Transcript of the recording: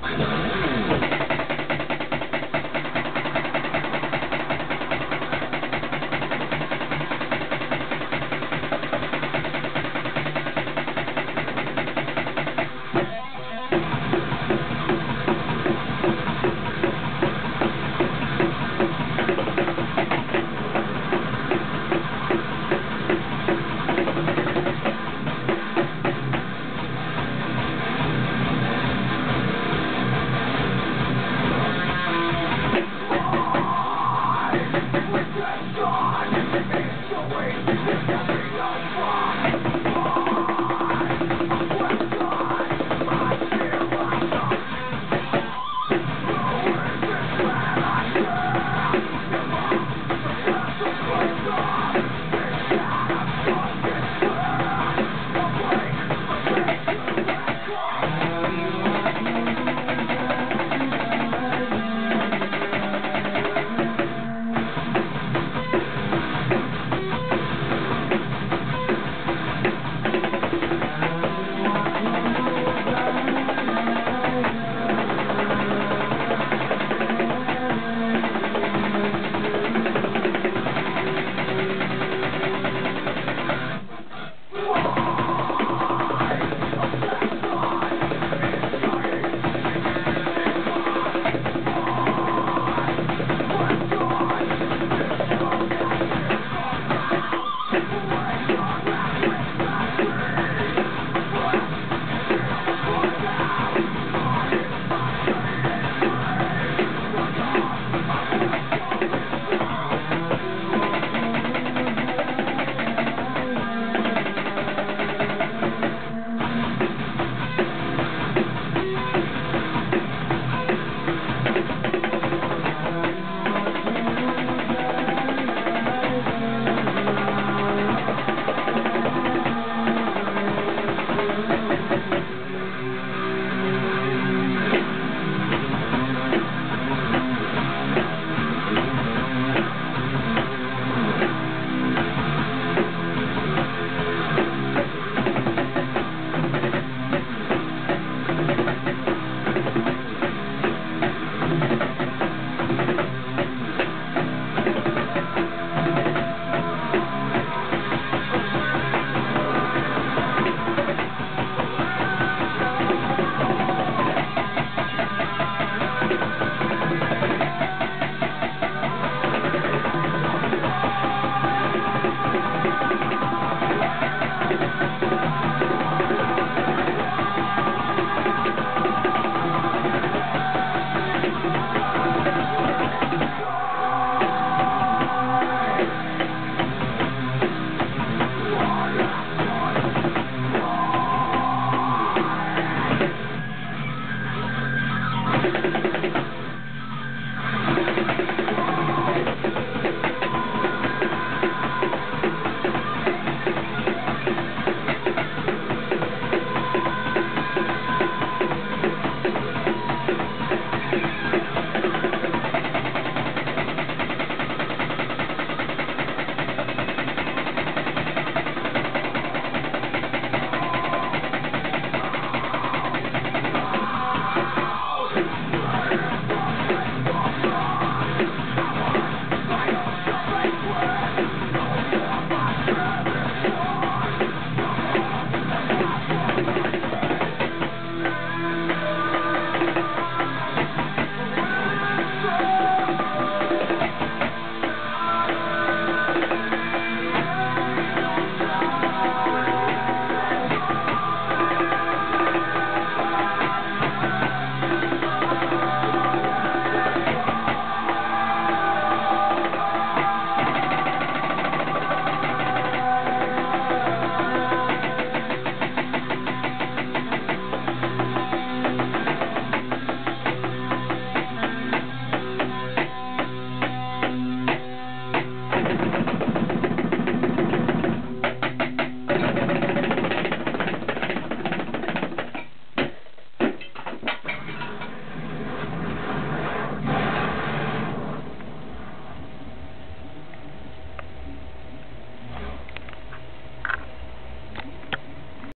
I know.